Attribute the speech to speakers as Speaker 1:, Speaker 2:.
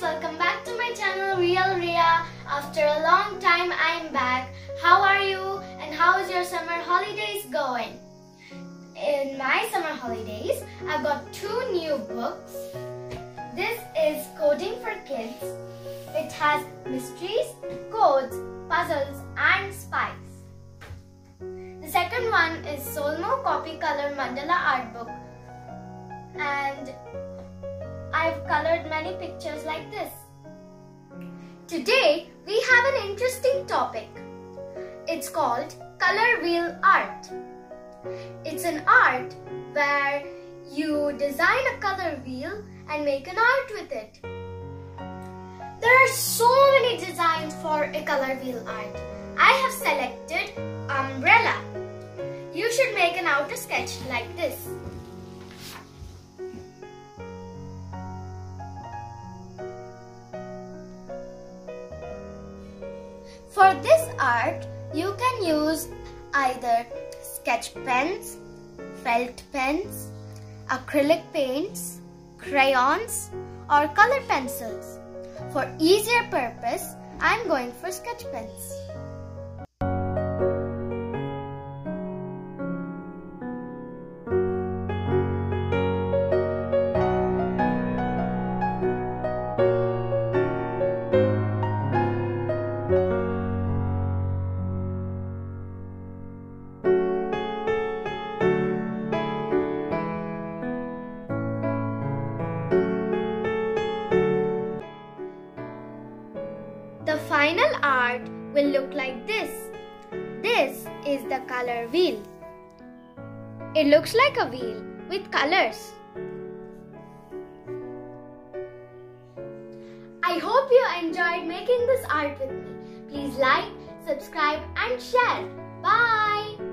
Speaker 1: welcome back to my channel Real Ria. After a long time I'm back. How are you and how is your summer holidays going? In my summer holidays, I've got two new books. This is Coding for Kids. It has mysteries, codes, puzzles and spies. The second one is Solmo Copy Color Mandala Art Book and I've colored many pictures like this. Today we have an interesting topic. It's called color wheel art. It's an art where you design a color wheel and make an art with it. There are so many designs for a color wheel art. I have selected umbrella. You should make an outer sketch like this. For this art, you can use either sketch pens, felt pens, acrylic paints, crayons or color pencils. For easier purpose, I am going for sketch pens. Final art will look like this. This is the color wheel. It looks like a wheel with colors. I hope you enjoyed making this art with me. Please like, subscribe and share. Bye!